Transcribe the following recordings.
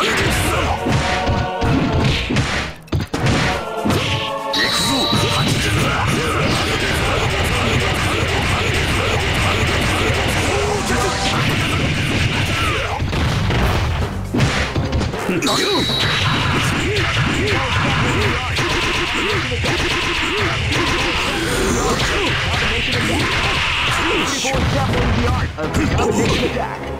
反撃するぞ行くぞ Japanese art of counter attack.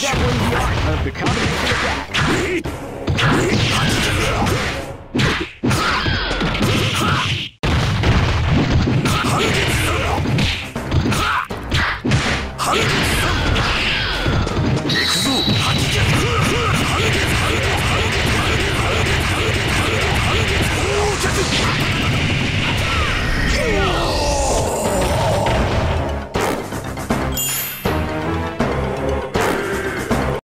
That one's yours. Of the combination of that.